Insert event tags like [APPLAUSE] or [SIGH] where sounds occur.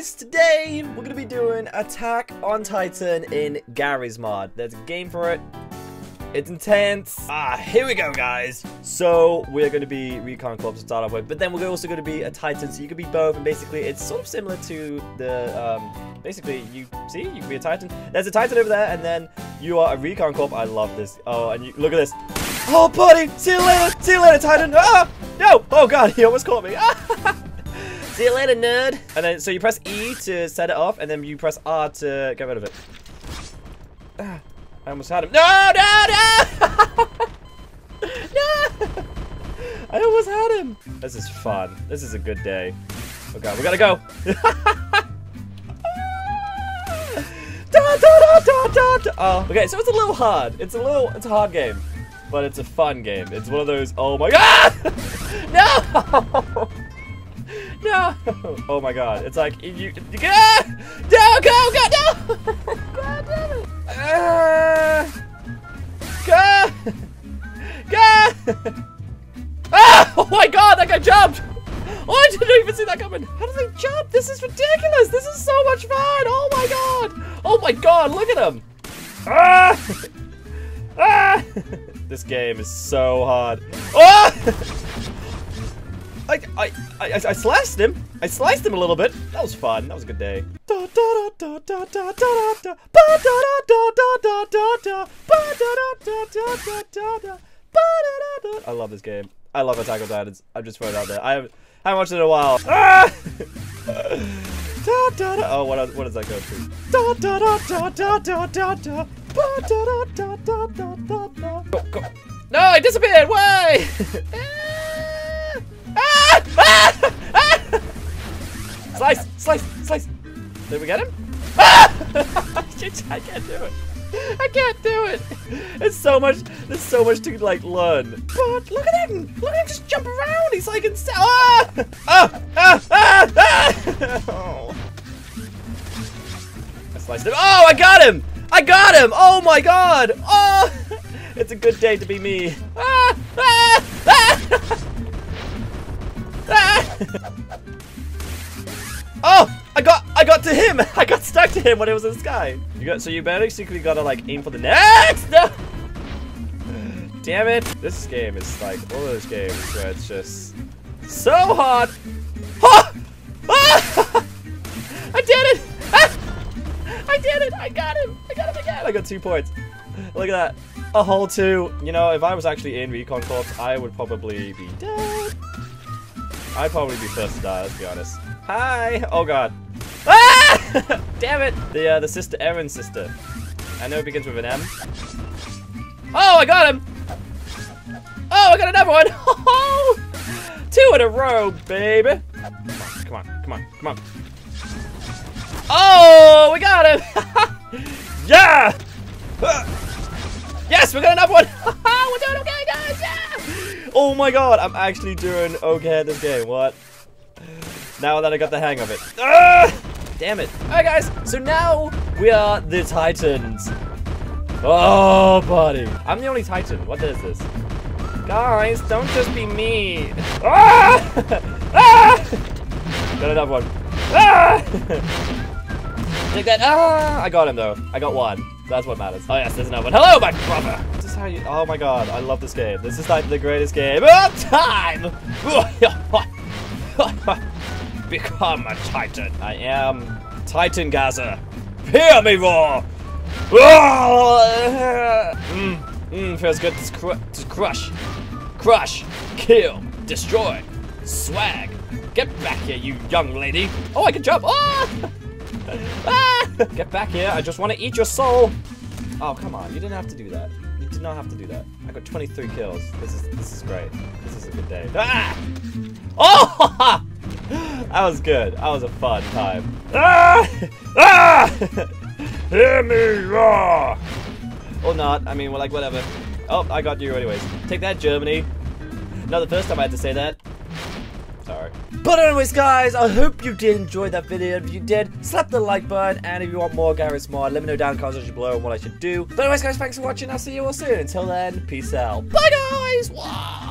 guys! Today we're gonna be doing Attack on Titan in Garry's Mod. There's a game for it. It's intense. Ah, here we go, guys. So we're gonna be Recon Corps to start off with, but then we're also gonna be a Titan, so you can be both. And basically, it's sort of similar to the um, basically you see, you can be a Titan. There's a Titan over there, and then you are a Recon Corp. I love this. Oh, and you look at this. Oh, buddy! See you later! See you later, Titan! Ah! No! Oh god, he almost caught me. [LAUGHS] See you later, nerd! And then, so you press E to set it off, and then you press R to get rid of it. Ah, I almost had him. No, no, no! [LAUGHS] no! I almost had him! This is fun. This is a good day. Oh god, we gotta go! da, da, da. Oh, okay, so it's a little hard. It's a little, it's a hard game but it's a fun game. It's one of those, oh my god! [LAUGHS] no! [LAUGHS] No! [LAUGHS] Oh my god, it's like, you, you ah! No, go, go, no! [LAUGHS] God damn it! Uh, go! Go! [LAUGHS] Ah! Oh my god, that guy jumped! Oh, I didn't even see that coming! How do they jump? This is ridiculous! This is so much fun! Oh my god! Oh my god, look at him! Ah! Ah! this game is so hard. Oh! I, I, I, I sliced him. I sliced him a little bit. That was fun. That was a good day. I love this game. I love Attack on Titans. I'm just throwing it out there. I haven't, haven't watched it in a while. Ah! Oh, what, what does that go to? Go, go. No, I disappeared! Why? Slice! Slice! Slice! Did we get him? Ah! [LAUGHS] I can't do it. I can't do it. It's so much. There's so much to like learn. But look at him. Look at him just jump around. He's like insane. Ah! Ah! Ah! Ah! ah! Oh. I sliced him. Oh, I got him. I got him! Oh my god! Oh! [LAUGHS] It's a good day to be me. Ah! Ah! Ah! [LAUGHS] ah! Oh! I got I got to him! [LAUGHS] I got stuck to him when it was in the sky. You got so you basically gotta like aim for the next no! [LAUGHS] Damn it! This game is like one of those games where it's just so hard. Oh! [LAUGHS] Ah! I did it! Ah! I did it! I got him! I got him again! I got two points. Look at that. A whole two. You know, if I was actually in Recon Corps, I would probably be dead. I'd probably be first to die, let's be honest. Hi! Oh god. Ah! [LAUGHS] Damn it! The, uh, the sister, Eren's sister. I know it begins with an M. Oh, I got him! Oh, I got another one! [LAUGHS] Two in a row, baby! Come on, come on, come on. Oh, we got him! [LAUGHS] yeah! Yes, we got another one! We're doing okay, guys! Yeah! Oh my god, I'm actually doing okay at this game. What? Now that I got the hang of it. Ah! Damn it. Alright, guys, so now we are the Titans. Oh, buddy. I'm the only Titan. What is this? Guys, don't just be me. Ah! [LAUGHS] Ah! Got another one. Ah! Take that. Ah! I got him though. I got one. That's what matters. Oh yes, there's another one. Hello, my brother. This is how you. Oh my god, I love this game. This is like the greatest game of time. [LAUGHS] Become a titan. I am Titan Gazza. Hear me roar. Mmm, mm, feels good to, to crush, crush, kill, destroy, swag. Get back here, you young lady. Oh, I can jump. Oh! [LAUGHS] ah! Get back here. I just want to eat your soul. Oh, come on. You didn't have to do that. You did not have to do that. I got 23 kills. This is this is great. This is a good day. Ah! Oh! [LAUGHS] that was good. That was a fun time. Ah! Ah! [LAUGHS] Hear me roar! Or not. I mean, like, whatever. Oh, I got you anyways. Take that, Germany. Not the first time I had to say that. Sorry. But anyways, guys, I hope you did enjoy that video. If you did, slap the like button. And if you want more Garry's Mod, let me know down in the comments section below and what I should do. But anyways, guys, thanks for watching. I'll see you all soon. Until then, peace out. Bye, guys! Wow.